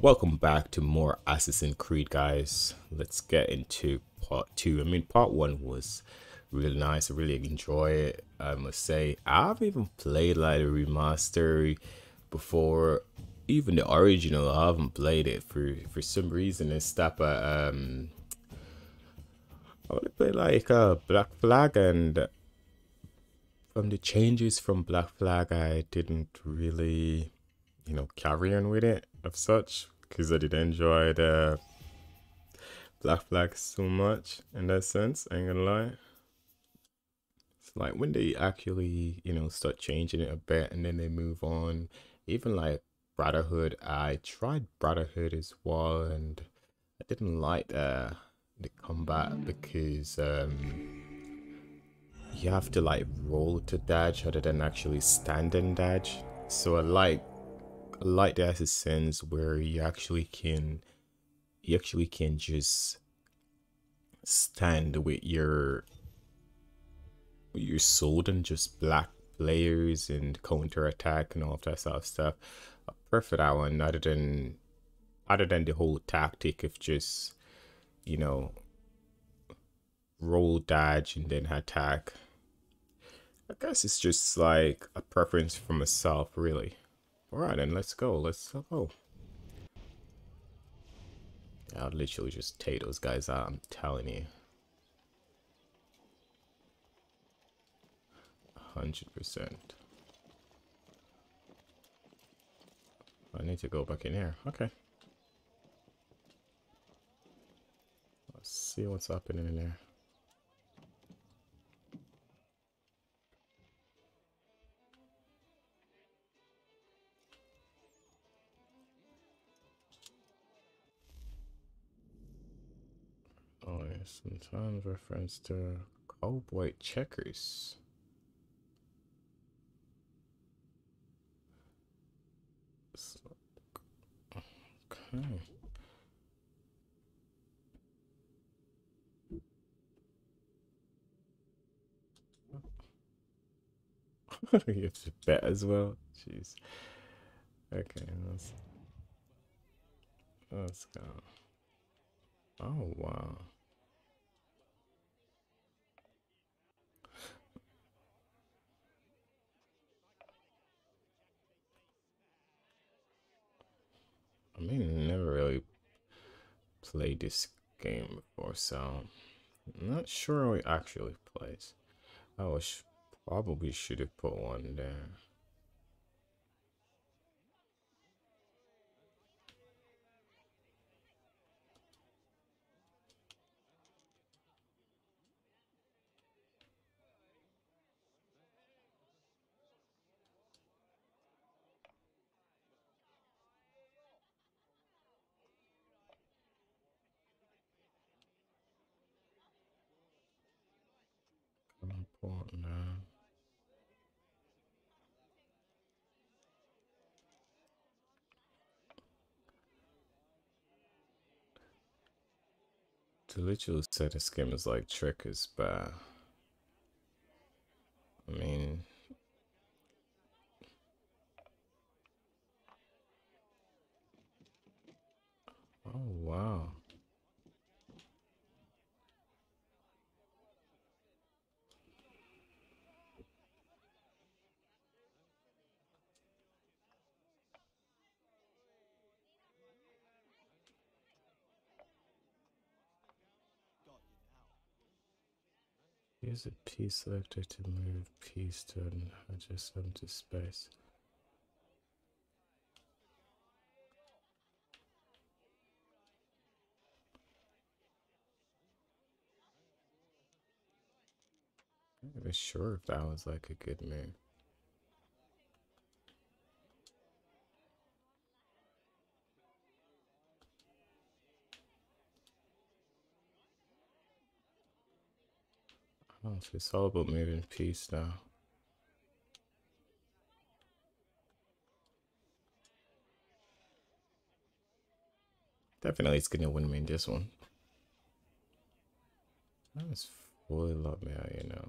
Welcome back to more Assassin's Creed, guys. Let's get into part two. I mean, part one was really nice. I really enjoy it. I must say, I haven't even played like a remaster before, even the original. I haven't played it for for some reason. It's that, but um, I want to play like uh, Black Flag, and from the changes from Black Flag, I didn't really, you know, carry on with it of such because I did enjoy the Black Flag so much in that sense. I ain't gonna lie. It's like when they actually, you know, start changing it a bit and then they move on. Even like Brotherhood, I tried Brotherhood as well, and I didn't like the the combat because um you have to like roll to dodge rather than actually stand and dodge. So I like Like the assassins where you actually can you actually can just stand with your your sword and just black players and counter attack and all of that sort of stuff. I prefer that one other than other than the whole tactic of just you know roll dodge and then attack. I guess it's just like a preference for myself really. Alright then, let's go. Let's oh. go. I'll literally just take those guys out, I'm telling you. 100%. I need to go back in here. Okay. Let's see what's happening in there. Sometimes reference to cowboy checkers. Okay. you have to bet as well. Jeez. Okay, let's let's go. Oh wow. I mean, never really played this game before, so I'm not sure how it actually plays. I was probably should have put one there. Important now. The literal said this game is like trickers, but I mean, oh wow. Use a P selector to move P's to an adjacent to space. I'm not even sure if that was like a good move. It's all about moving peace now. Definitely it's gonna win me in this one. That's fully love me out, you know.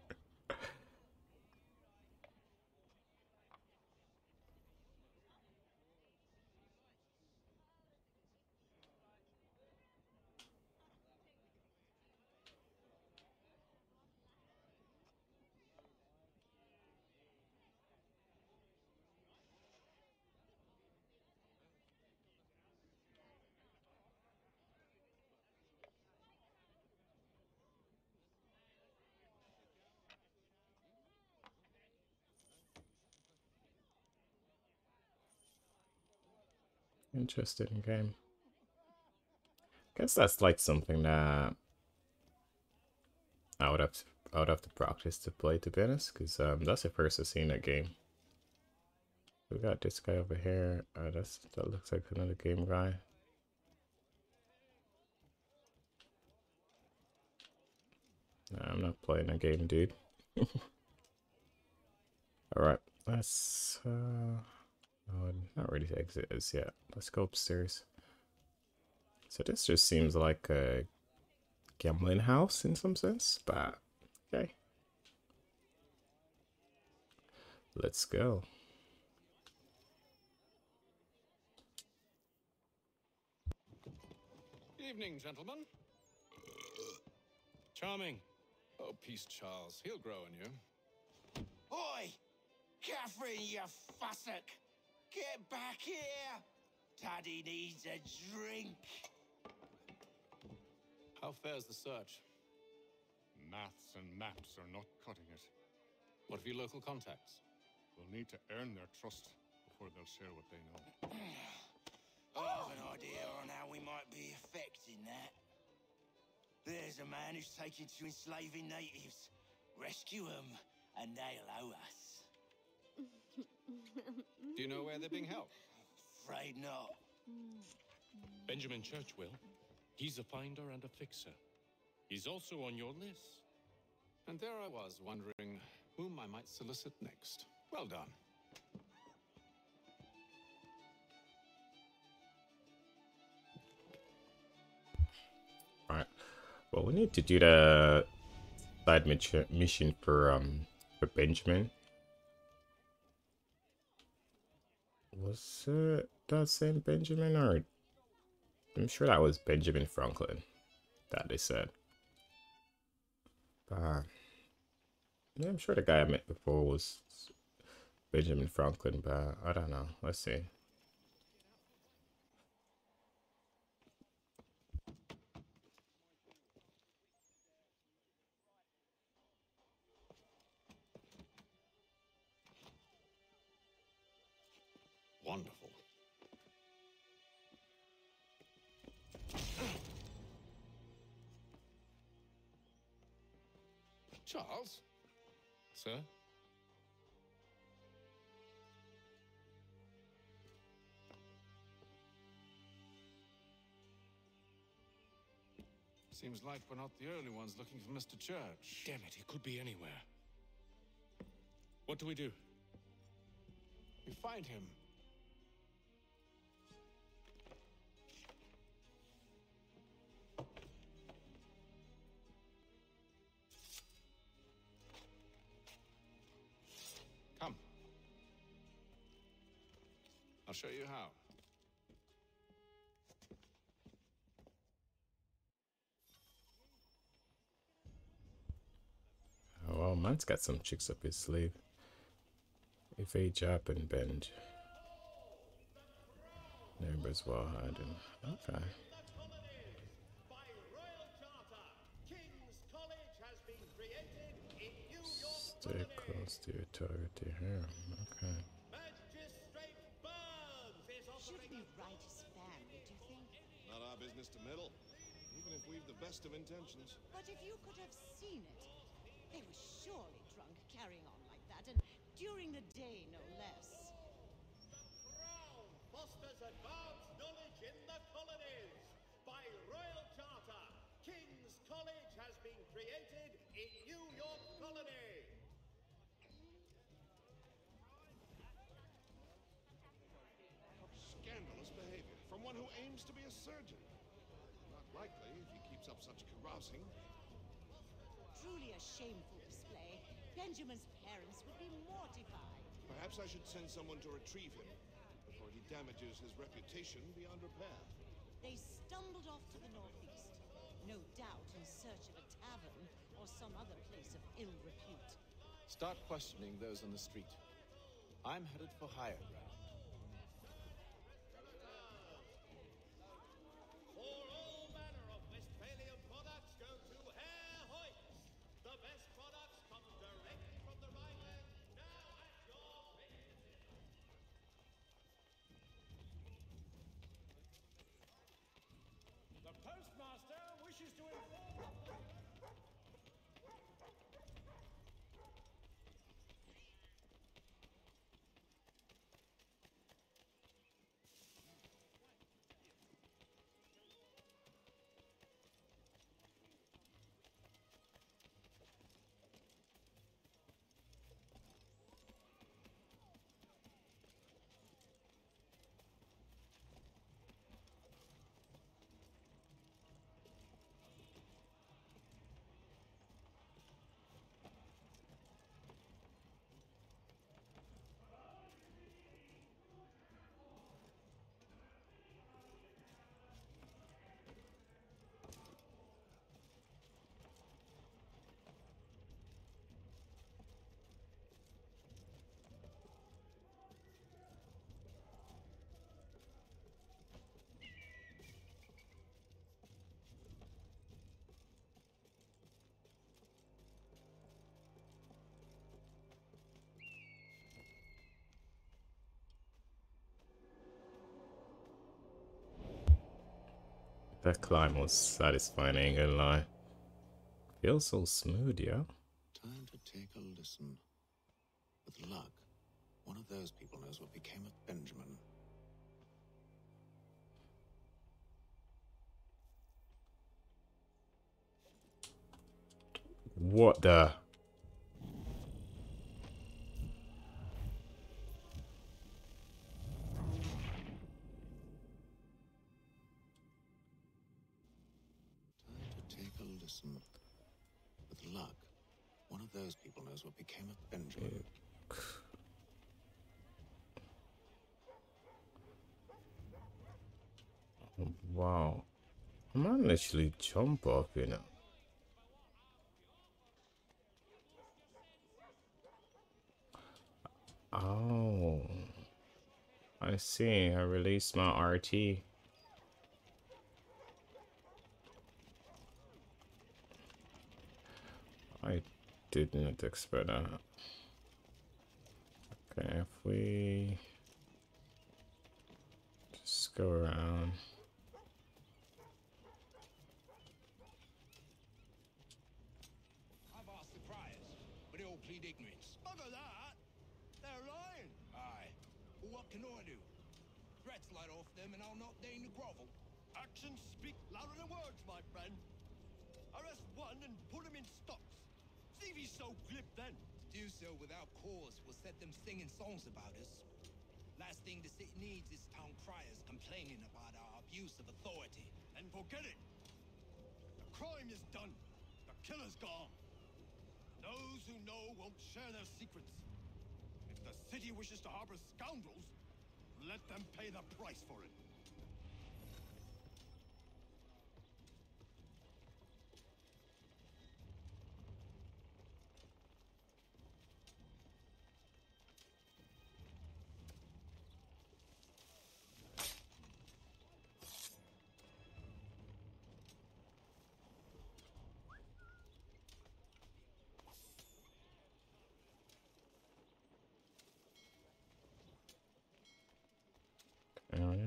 Interesting game. Guess that's like something that I would have to, I would have to practice to play to be honest, because um, that's the first I've seen that game. We got this guy over here. Uh, that's that looks like another game guy. Nah, I'm not playing a game, dude. All right, let's. Uh... Oh, not ready to exit as yet. Let's go upstairs. So this just seems like a gambling house in some sense, but okay. Let's go. Evening, gentlemen. Charming. Oh, peace, Charles. He'll grow on you. Oi! Catherine, you fussock! Get back here! Daddy needs a drink. How fares the search? Maths and maps are not cutting it. What of your local contacts? We'll need to earn their trust before they'll share what they know. I have an idea on how we might be affecting that. There's a man who's taken to enslaving natives. Rescue them, and they'll owe us. Do you know where they're being held? Afraid not. Benjamin Churchwill. He's a finder and a fixer. He's also on your list. And there I was, wondering whom I might solicit next. Well done. Alright. Well, we need to do the side mission for um for Benjamin. Was it that same Benjamin or I'm sure that was Benjamin Franklin that they said. But um, yeah, I'm sure the guy I met before was Benjamin Franklin, but I don't know. Let's see. Charles? Sir? Seems like we're not the only ones looking for Mr. Church. Damn it, he could be anywhere. What do we do? We find him. Show you how. Oh, well, man's got some chicks up his sleeve. If age up and bend. Neighbors well hiding. Okay. Stay close to your target here. Okay. Not our business to meddle, even if we've the best of intentions. But if you could have seen it, they were surely drunk carrying on like that, and during the day, no less. The Crown fosters advanced knowledge in the colonies. By royal charter, King's College has been created in New York Colony. Scandalous behavior from one who aims to be a surgeon. Not likely if he keeps up such carousing. Truly a shameful display. Benjamin's parents would be mortified. Perhaps I should send someone to retrieve him before he damages his reputation beyond repair. They stumbled off to the northeast, no doubt in search of a tavern or some other place of ill repute. Start questioning those on the street. I'm headed for higher ground. That climb was satisfying, ain't gonna lie. Feels so smooth, yeah. Time to take a listen. With luck, one of those people knows what became of Benjamin. What the? Take a listen. With luck, one of those people knows what became of Benjamin. Wow. I might literally jump up, you know. Oh. I see. I released my RT. I didn't expect that. Okay, if we just go around. I've asked the criers, but they all plead ignorance. Bugger that! They're lying. Aye. Well, what can I do? Threats light off them and I'll not deign to grovel. Actions speak louder than words, my friend. Arrest one and put him in stocks. See if he's so glib then. To do so without cause will set them singing songs about us. Last thing the city needs is town criers complaining about our abuse of authority. And forget it. The crime is done. The killer's gone. Those who know won't share their secrets. If the city wishes to harbor scoundrels, let them pay the price for it.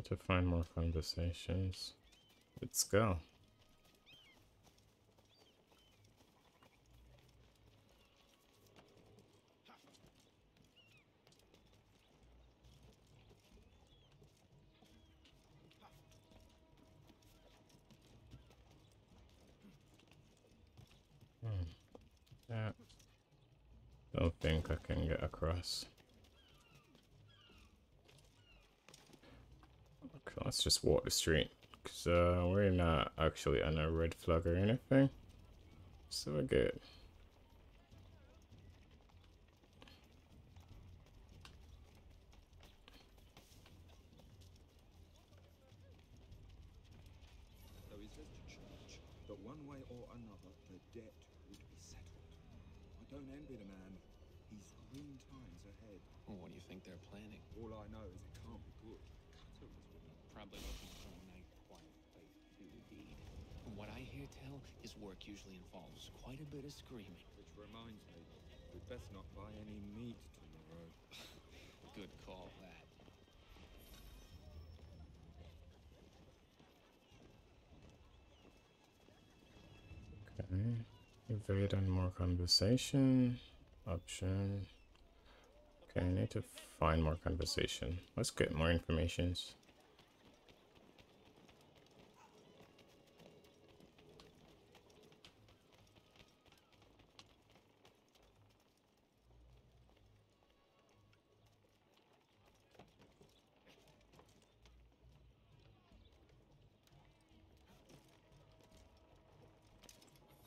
To find more conversations. Let's go. Hmm. Yeah. Don't think I can get across. let's just walk the street. Because uh, we're not actually on a red flag or anything. So we're good. don't envy the man. He's grim times ahead. What do you think they're planning? All I know is it can't be Probably looking for a nice, quiet place to do the deed. From what I hear tell, his work usually involves quite a bit of screaming. Which reminds me, we'd best not buy any meat tomorrow. Good call, that. Okay. Evade and more conversation. Option. Okay, I need to find more conversation. Let's get more informations.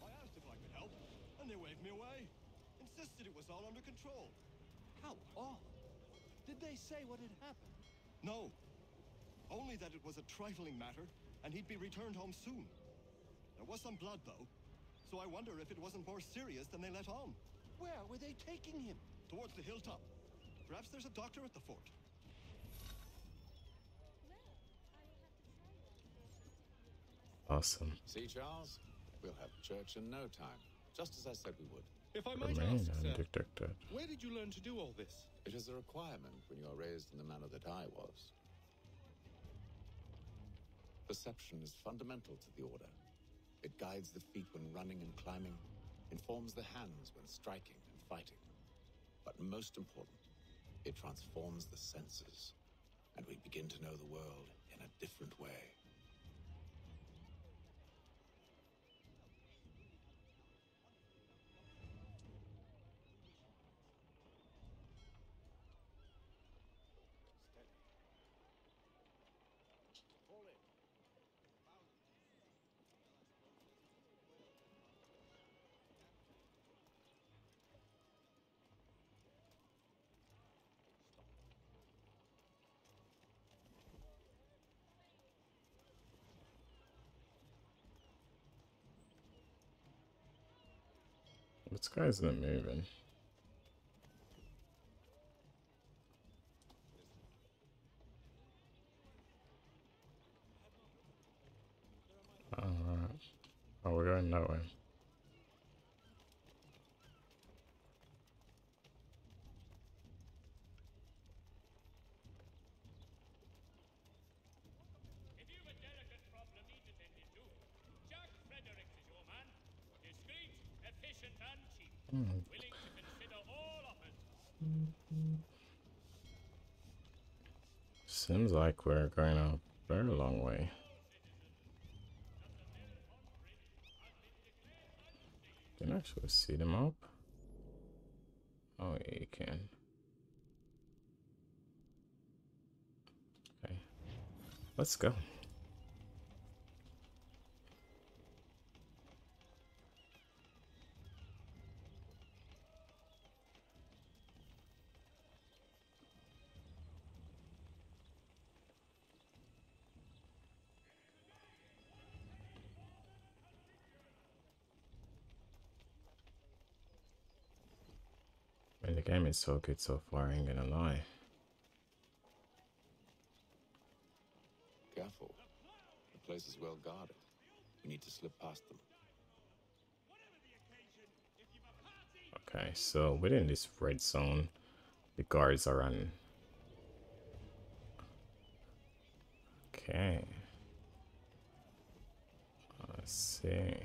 I asked if I could help, and they waved me away. Insisted it was all under control. How odd. Did they say what had happened? No. Only that it was a trifling matter, and he'd be returned home soon. There was some blood, though, so I wonder if it wasn't more serious than they let on. Where were they taking him? Towards the hilltop. Perhaps there's a doctor at the fort. Awesome. See, Charles? We'll have church in no time, just as I said we would. If I might Remain ask, sir, where did you learn to do all this? It is a requirement when you are raised in the manner that I was. Perception is fundamental to the order. It guides the feet when running and climbing, informs the hands when striking and fighting. But most important, it transforms the senses, and we begin to know the world in a different way. This guy's not moving. Alright. Oh, we're going that way. If you've a delicate problem need attended to, Jack Fredericks is your man. Discreet, efficient, and cheap. Willing to consider all offers. Seems like we're going a very long way. Can I actually see them up? Oh, yeah, you can. Okay. Let's go. So good so far, I ain't gonna lie. Careful. The place is well guarded. We need to slip past them. Okay, so within this red zone, the guards are on. Okay. Let's see.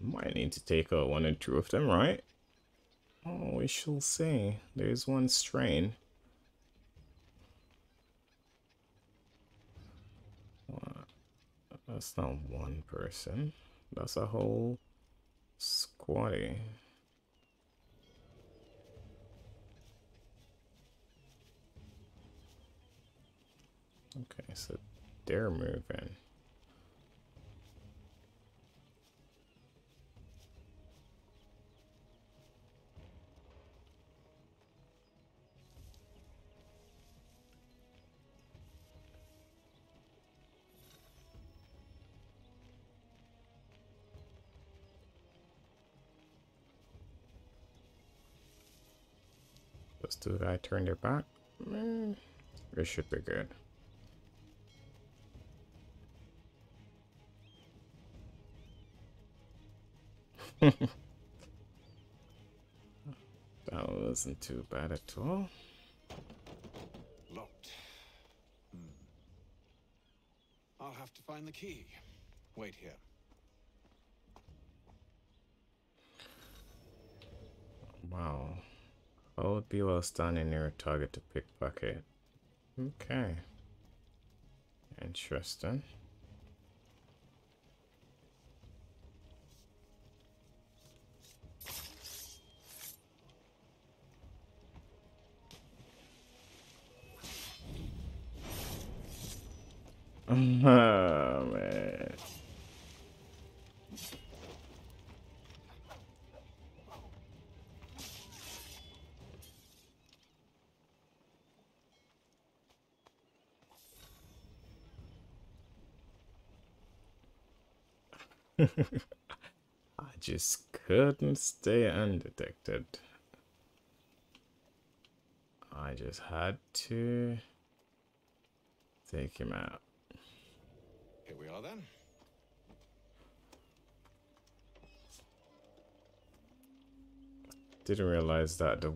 Might need to take out one or two of them, right? Oh, we shall see. There's one strain. That's not one person. That's a whole squatty. Okay, so they're moving. Those two guys turn their back, mm, it should be good. that wasn't too bad at all. Locked. Hmm. I'll have to find the key. Wait here. Wow. I would be while standing near a target to pickpocket. Hmm? Okay. Interesting. Oh man. I just couldn't stay undetected. I just had to take him out. Here we are then. Didn't realize that the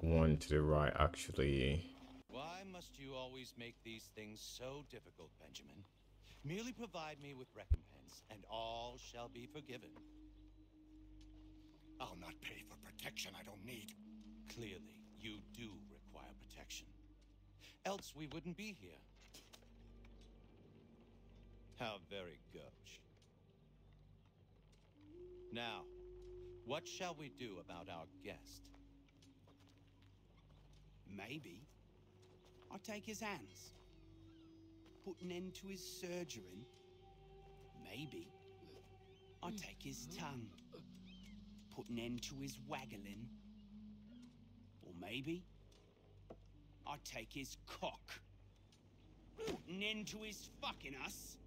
one to the right actually. Why must you always make these things so difficult, Benjamin? Merely provide me with recompense, and all shall be forgiven. I'll not pay for protection I don't need. Clearly, you do require protection. Else we wouldn't be here. How very gauche. Now, what shall we do about our guest? Maybe. I'll take his hands. Put an end to his surgery. Maybe. I'll take his tongue. Put an end to his waggling. Or maybe. I'll take his cock. Put an end to his fucking us.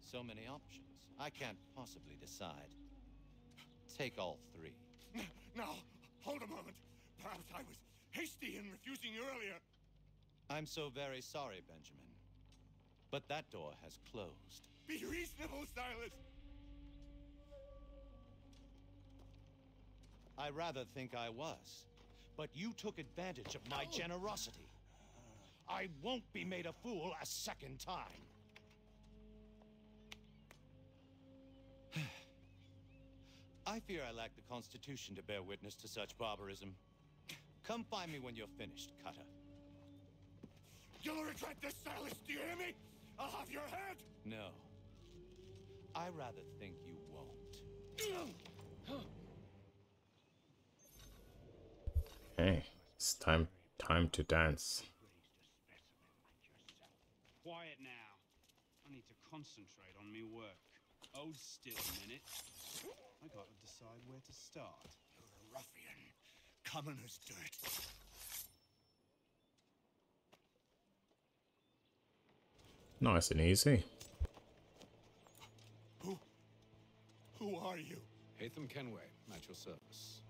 So many options. I can't possibly decide. Take all three. Now, hold a moment. Perhaps I was hasty in refusing you earlier. I'm so very sorry, Benjamin. But that door has closed. Be reasonable, Silas. I rather think I was. But you took advantage of my oh. generosity. I won't be made a fool a second time. I fear I lack the constitution to bear witness to such barbarism. Come find me when you're finished, Cutter. You'll regret this, Silas. Do you hear me? I'll have your head. No. I rather think you won't. Hey, it's time time to dance. Quiet now. I need to concentrate on me work. Hold still a minute. I gotta decide where to start. You're a ruffian. Commoners do Nice and easy. Who? Who are you? Haytham Kenway, at your service.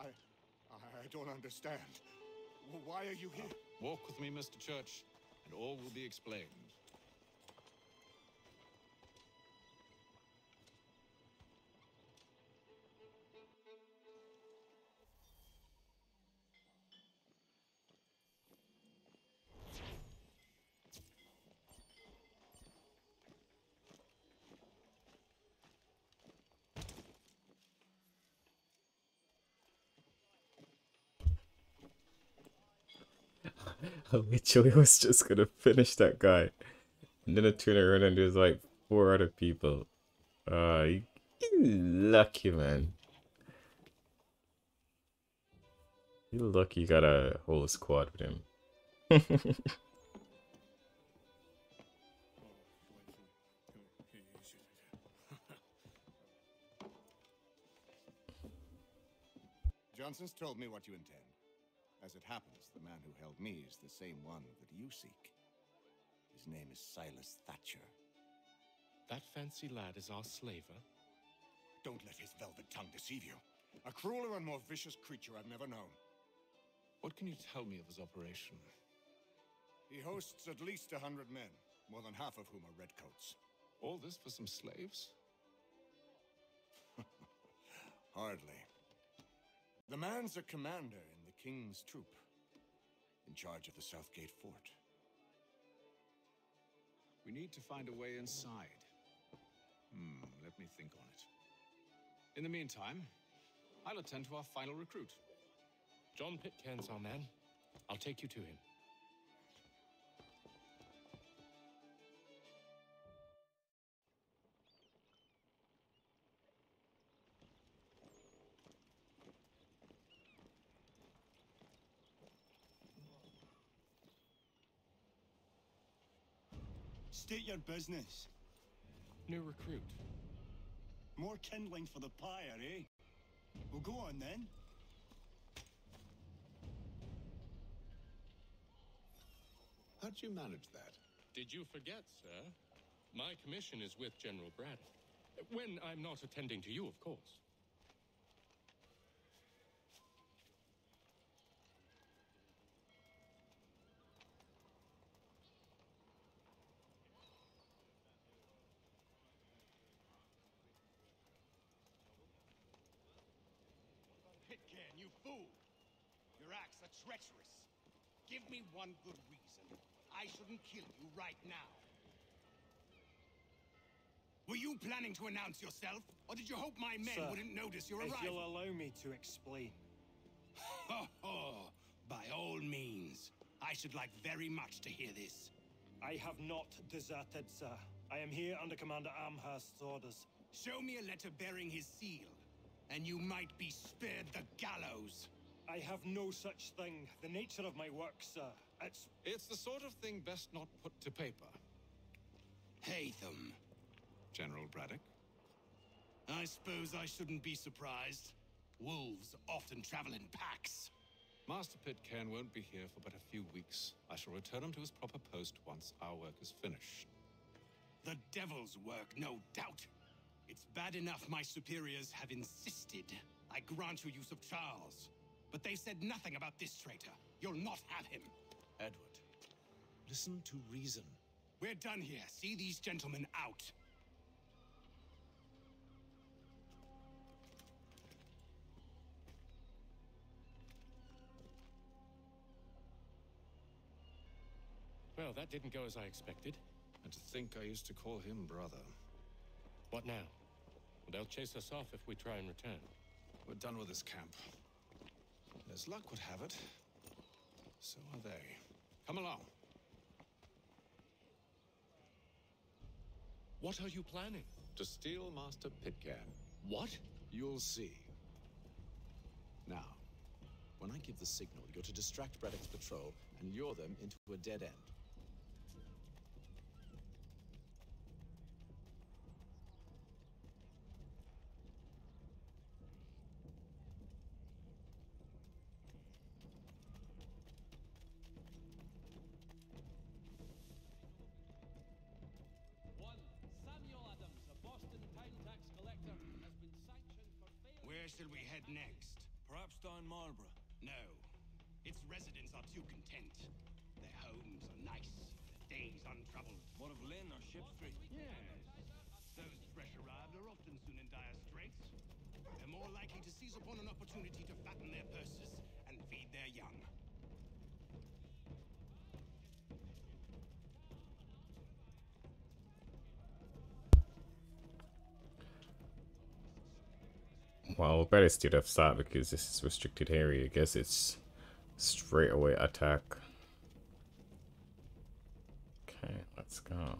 I, I don't understand. Why are you here? Walk with me, Mr. Church, and all will be explained. I literally was just gonna finish that guy. And then I turn around and there's like four other people. Uh, you, you lucky man. You lucky you got a whole squad with him. Johnson's told me what you intend. As it happens, the man who held me is the same one that you seek. His name is Silas Thatcher. That fancy lad is our slaver? Don't let his velvet tongue deceive you. A crueler and more vicious creature I've never known. What can you tell me of his operation? He hosts at least a hundred men, more than half of whom are redcoats. All this for some slaves? Hardly. The man's a commander king's troop, in charge of the Southgate fort. We need to find a way inside. Hmm, let me think on it. In the meantime, I'll attend to our final recruit. John Pitcairn's our man. I'll take you to him. State your business. New recruit. More kindling for the pyre, eh? Well, go on then. How'd you manage that? Did you forget, sir? My commission is with General Braddock. When I'm not attending to you, of course. Pitcairn, you fool! Your acts are treacherous. Give me one good reason. I shouldn't kill you right now. Were you planning to announce yourself? Or did you hope my men Sir, wouldn't notice your if arrival? you'll allow me to explain. Ho ho! By all means. I should like very much to hear this. I have not deserted, sir. I am here under Commander Amherst's orders. Show me a letter bearing his seal, and you might be spared the gallows. I have no such thing. The nature of my work, sir. It's. It's the sort of thing best not put to paper. Haytham. General Braddock? I suppose I shouldn't be surprised. Wolves often travel in packs. Master Pitcairn won't be here for but a few weeks. I shall return him to his proper post once our work is finished. The devil's work, no doubt. It's bad enough my superiors have insisted I grant you use of Charles. But they said nothing about this traitor. You'll not have him. Edward, listen to reason. We're done here. See these gentlemen out. Well, that didn't go as I expected. And to think I used to call him brother. What now? They'll chase us off if we try and return. We're done with this camp. As luck would have it, so are they. Come along. What are you planning? To steal Master Pitcairn. What? You'll see. Now, when I give the signal, you're to distract Braddock's patrol and lure them into a dead end. Where shall we head next? Perhaps down Marlborough. No. Its residents are too content. Their homes are nice, their days untroubled. What of Lynn or Ship Street? Yes. Those fresh arrived are often soon in dire straits. They're more likely to seize upon an opportunity to fatten their purses and feed their young. Well, better still have start because this is restricted area. I guess it's straight away attack. Okay, let's go.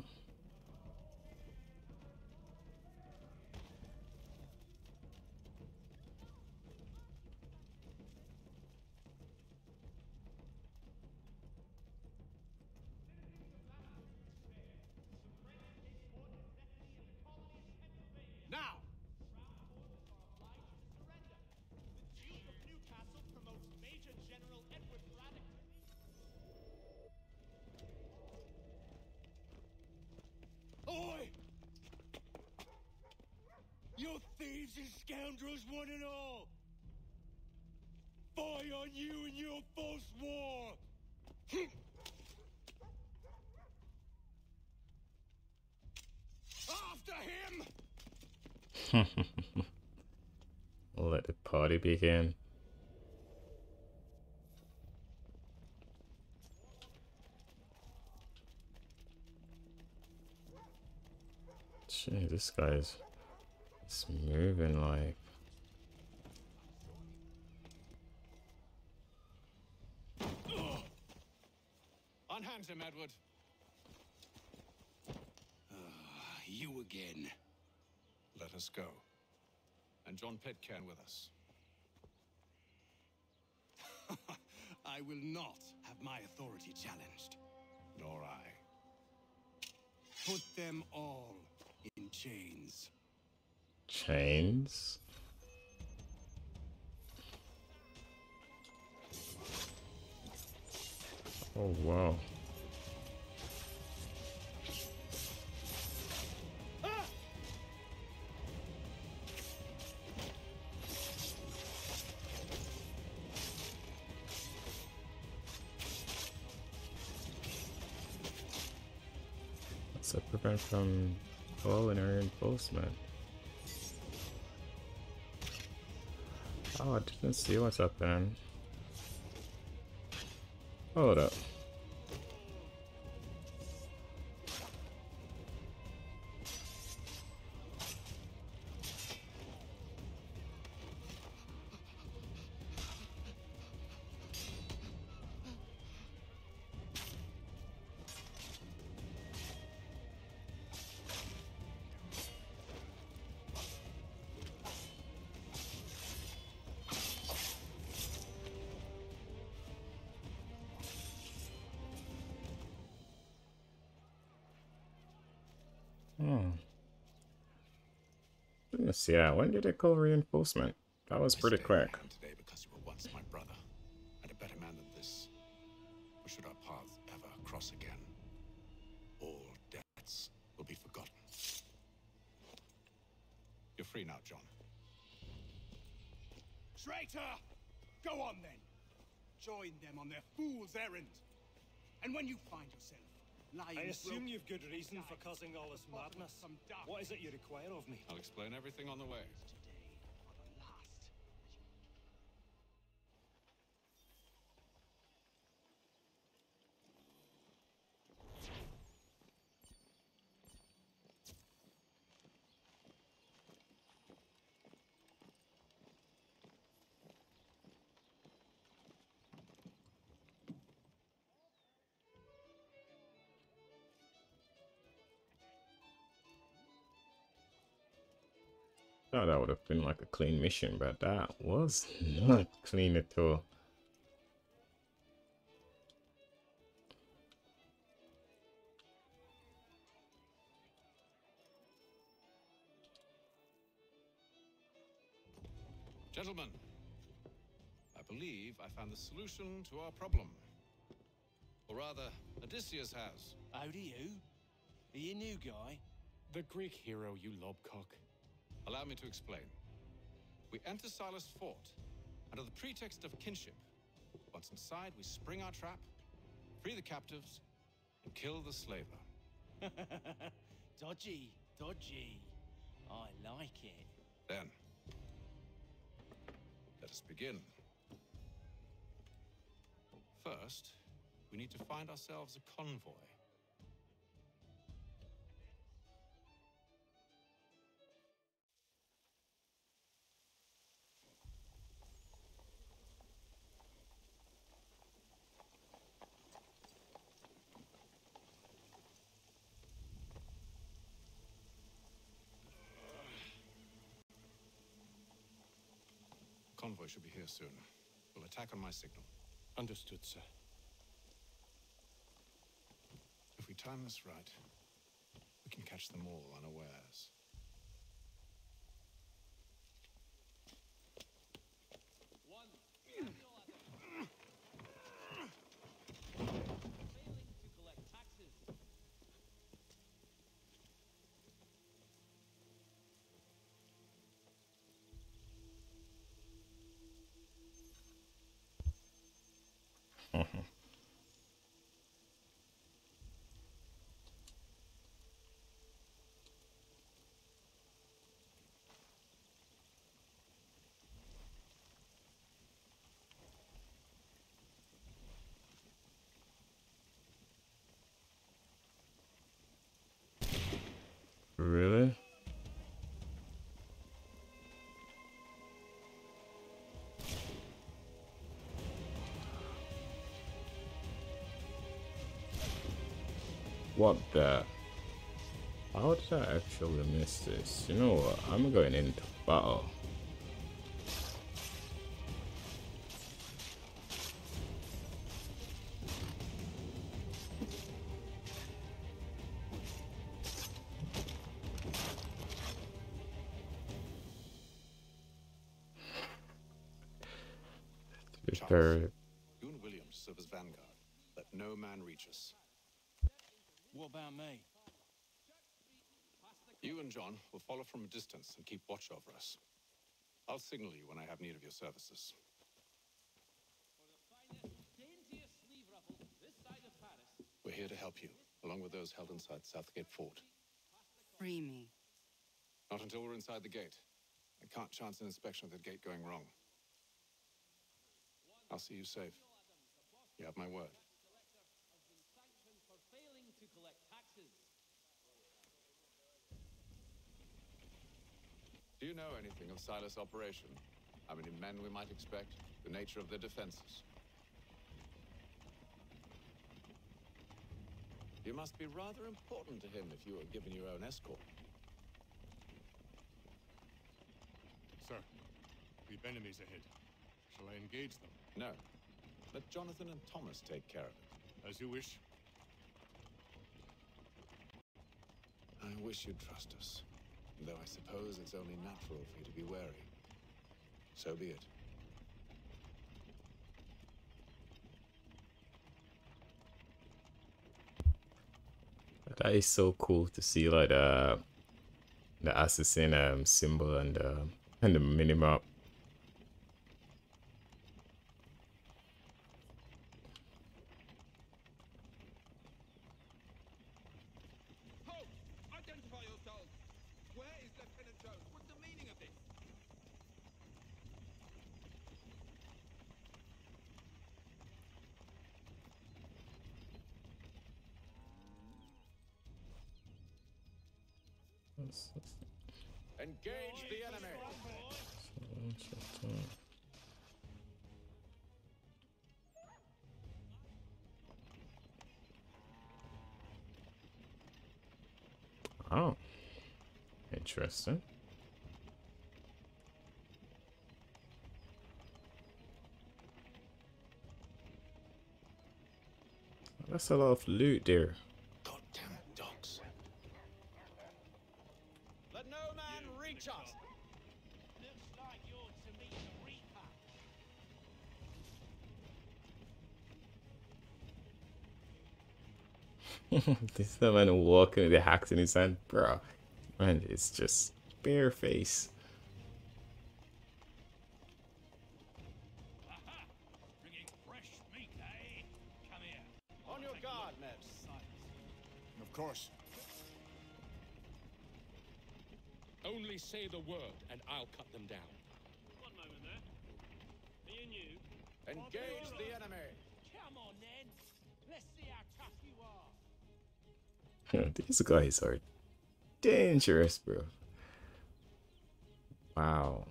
Scoundrels one and all! Fie on you and your false war! After him! Let the party begin. Gee, this guy's it's moving like Unhand him, Edward. Ah, you again. Let us go. And John Pitcairn with us. I will not have my authority challenged. Nor I. Put them all in chains. Chains. Oh wow. What's that prevent from or enforcement? Oh, I didn't see what's happening. Hold up. Goodness, yeah. When did it call reinforcement? That was pretty quick. Today because you were once my brother, and a better man than this. Or should our paths ever cross again, all debts will be forgotten. You're free now, John. Traitor! Go on then. Join them on their fool's errand. And when you find yourself lying I assume broke- you've good reason for causing all this madness. What is it you require of me? I'll explain everything on the way. Would have been like a clean mission, but that was not clean at all. Gentlemen, I believe I found the solution to our problem. Or rather, Odysseus has. How do you? Are you a new guy? The Greek hero, you lobcock. Allow me to explain. We enter Silas' fort under the pretext of kinship. Once inside, we spring our trap, free the captives, and kill the slaver. dodgy, dodgy. I like it. Then, let us begin. First, we need to find ourselves a convoy. Convoy should be here soon. We'll attack on my signal. Understood, sir. If we time this right, we can catch them all unawares. What the? How did I actually miss this? You know what? I'm going into battle. From a distance and keep watch over us. I'll signal you when I have need of your services. Daintiest sleeve ruffle this side of Paris. We're here to help you, along with those held inside Southgate Fort. Free me. Not until we're inside the gate. I can't chance an inspection of the gate going wrong. I'll see you safe. You have my word. Do you know anything of Silas' operation? How many men we might expect? The nature of their defenses? You must be rather important to him if you are given your own escort. Sir, we've enemies ahead. Shall I engage them? No. Let Jonathan and Thomas take care of it. As you wish. I wish you'd trust us. Though I suppose it's only natural for you to be wary. So be it. That is so cool to see like uh, the assassin um, symbol and uh, and the minimap. That's a lot of loot there. Goddamn dogs. Let no man reach us! Looks like you're to meet the Reaper. this man walking with the hacks in his hand, bro. Man, it's just bare face. Course. Only say the word, and I'll cut them down. One moment there. Me and you. Engage the enemy! Come on, then. Let's see how tough you are. These guys are dangerous, bro. Wow.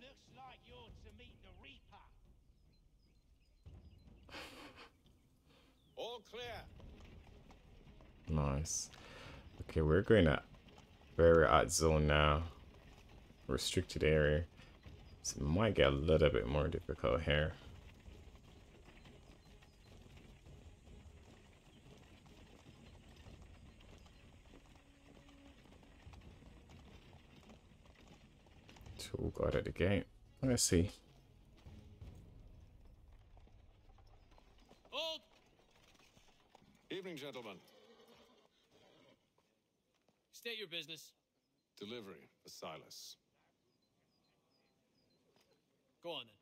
Looks like you're to meet the Reaper. All clear! Nice. Okay, we're going to very hot zone now. Restricted area. So it might get a little bit more difficult here. So got at the gate. Let's see. Evening, gentlemen. State your business. Delivery for Silas. Go on then.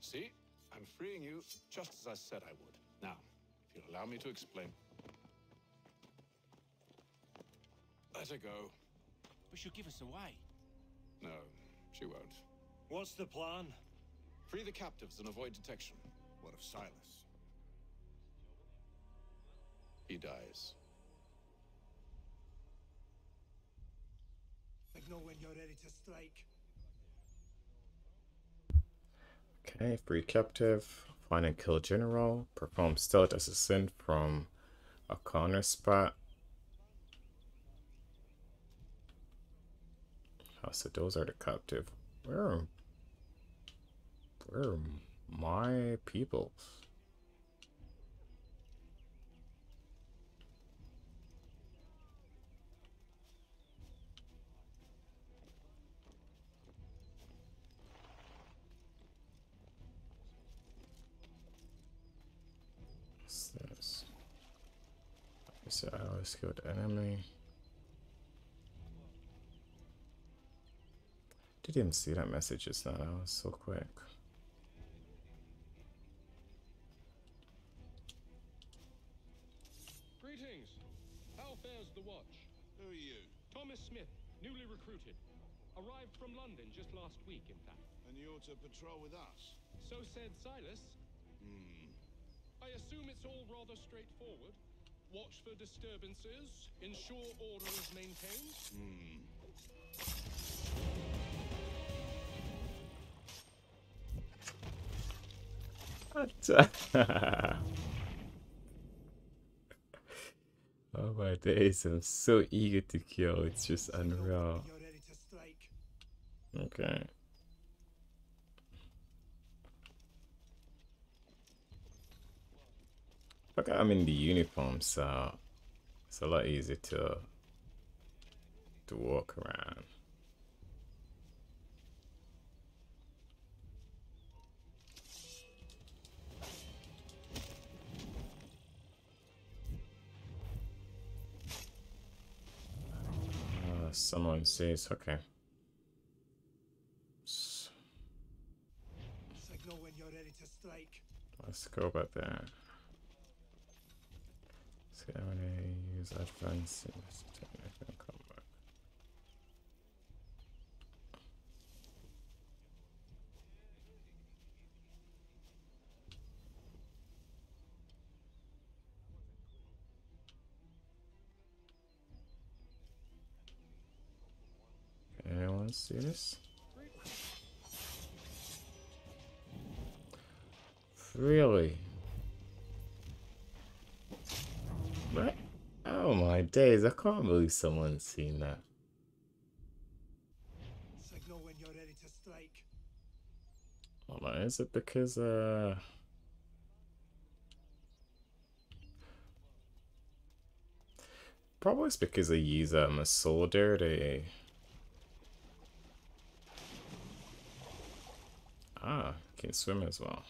See? I'm freeing you just as I said I would. Now, if you'll allow me to explain. Let her go. But she'll give us away. No, she won't. What's the plan? Free the captives and avoid detection. What of Silas? He dies. Signal when you're ready to strike. Okay, free captive. Find and kill general. Perform stealth assassin from a corner spot. Oh, so those are the captive. Where are, where are my people? What's this? Is it always killed enemy? Didn't even see that message just now. That was so quick. Smith, newly recruited. Arrived from London just last week, in fact. And you're to patrol with us? So said Silas. Hmm. I assume it's all rather straightforward. Watch for disturbances, ensure order is maintained. Hmm. What? oh my days, I'm so eager to kill. It's just unreal. Okay. Look, I'm in the uniform, so it's a lot easier to to walk around. Someone says, okay. Signal when you're ready to strike. Let's go about that. See how many use advanced technical combat. See this? Really? What? Oh my days, I can't believe someone's seen that. Signal when you're ready to strike. Hold on, is it because, uh... Probably it's because they use um, a soldier, they... Ah, can swim as well.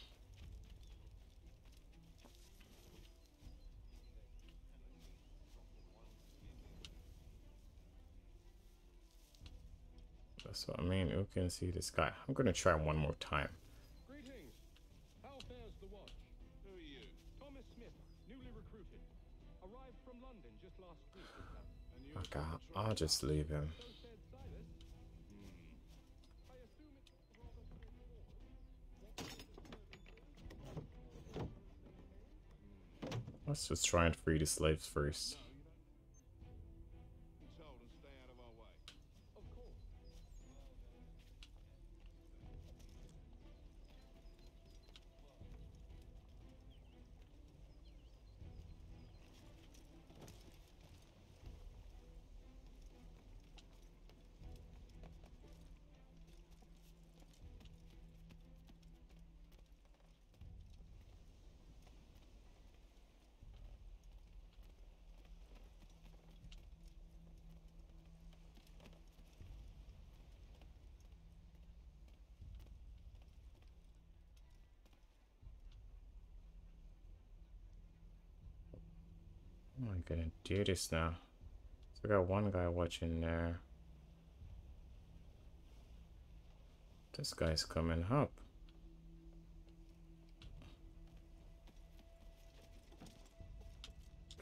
That's what I mean. Who can see this guy? I'm gonna try one more time. Greetings. How fares the watch? Who are you? Thomas Smith, newly recruited. Arrived from London just last week, in fact. And you're to Okay, I'll just leave him. So said Silas. Hmm. I assume it's rather straightforward. Watch for disturbances, Let's just try and free the slaves first. Gonna do this now? So I got one guy watching there. This guy's coming up.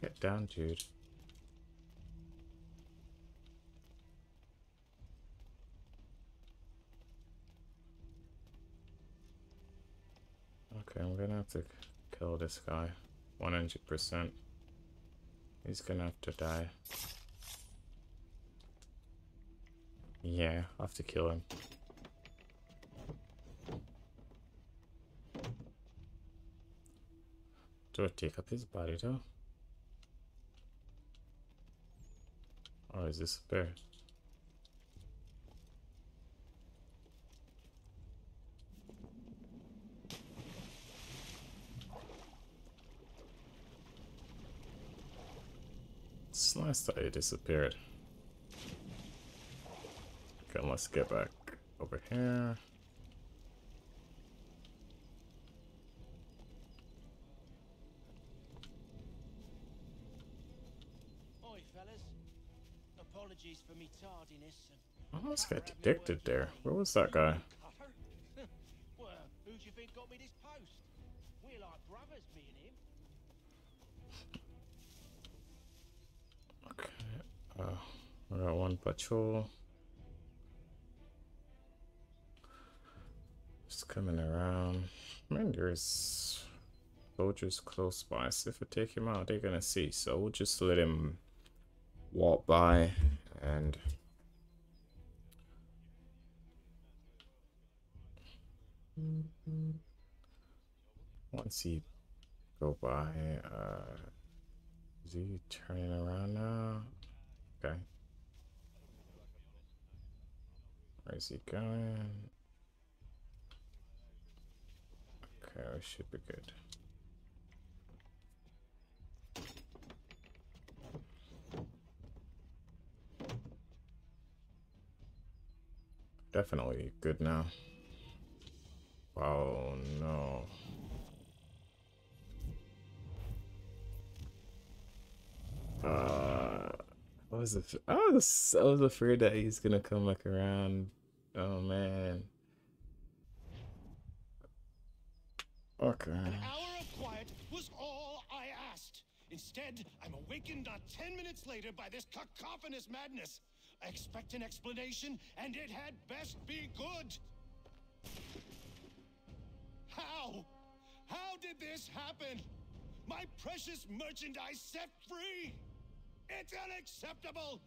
Get down, dude. Okay, I'm gonna have to kill this guy. 100%. He's gonna have to die. Yeah, I have to kill him. Do I take up his body though? Or is this a bear? Nice that it disappeared. Okay, let's get back over here. Oi, fellas. Apologies for me tardiness. I almost got detected there. Where was that guy? Uh, we got one patrol. Just coming around. Man, there's soldiers close by. So if I take him out, they're gonna see. So we'll just let him walk by and once he go by, uh, is he turning around now? Okay. Where is he going? Okay, we should be good. Definitely good now. Oh no. Uh, I was, I was I was afraid that he's gonna come back around. Oh man. Okay. An hour of quiet was all I asked. Instead, I'm awakened not ten minutes later by this cacophonous madness. I expect an explanation, and it had best be good. How? How did this happen? My precious merchandise set free! It's unacceptable!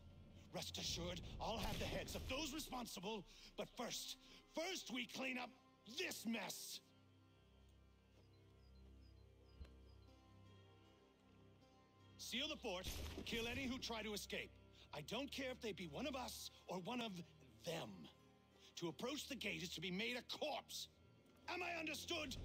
Rest assured, I'll have the heads of those responsible, but first, first we clean up this mess! Seal the fort, kill any who try to escape. I don't care if they be one of us or one of them. To approach the gate is to be made a corpse. Am I understood?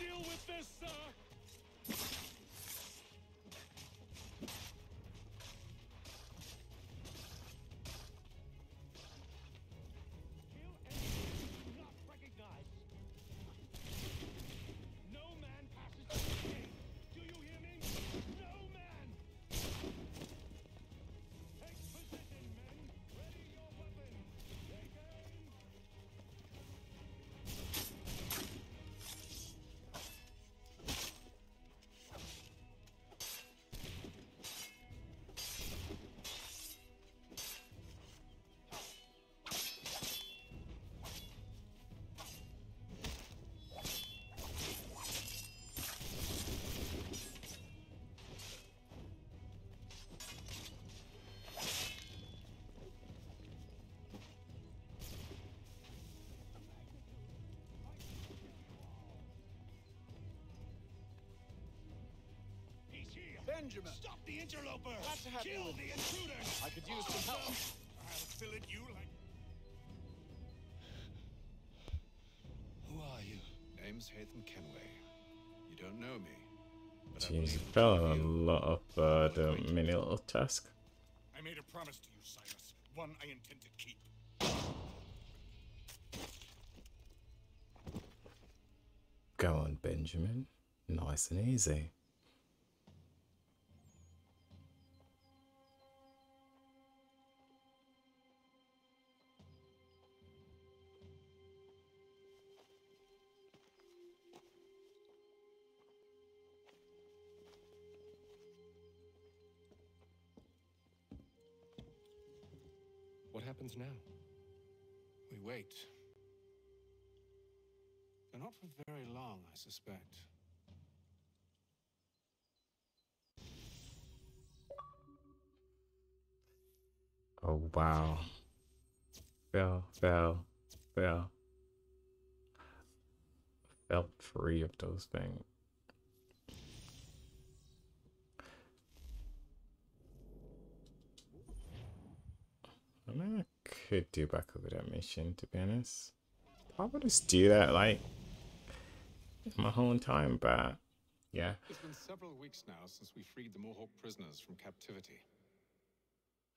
Deal with this, sir. Benjamin! Stop the interloper! Glad Kill you. the intruder! I could use some help. I'll fill it you like... Who are you? Name's Haytham Kenway. You don't know me. But I Jeez, believe fell on a lot of uh, the mini little task. I made a promise to you, Cyrus. One I intend to keep. Go on, Benjamin. Nice and easy. Happens now? We wait. But not for very long, I suspect. Oh wow. Fell, fell, fell. Felt three of those things. I mean, I could do back over that mission, to be honest. I would just do that, like, my whole time back. Yeah. It's been several weeks now since we freed the Mohawk prisoners from captivity.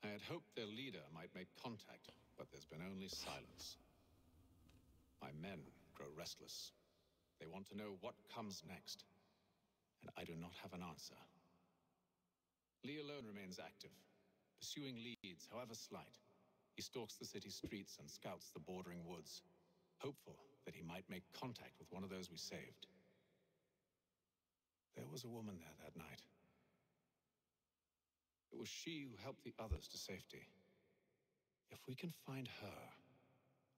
I had hoped their leader might make contact, but there's been only silence. My men grow restless. They want to know what comes next, and I do not have an answer. Lee alone remains active, pursuing leads, however slight. He stalks the city streets and scouts the bordering woods, hopeful that he might make contact with one of those we saved. There was a woman there that night. It was she who helped the others to safety. If we can find her,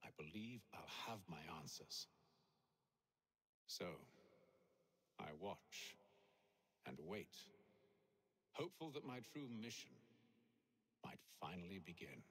I believe I'll have my answers. So, I watch and wait, hopeful that my true mission might finally begin.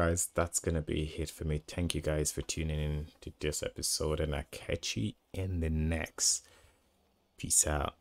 Guys, that's gonna be it for me. Thank you guys for tuning in to this episode, and I'll catch you in the next. Peace out.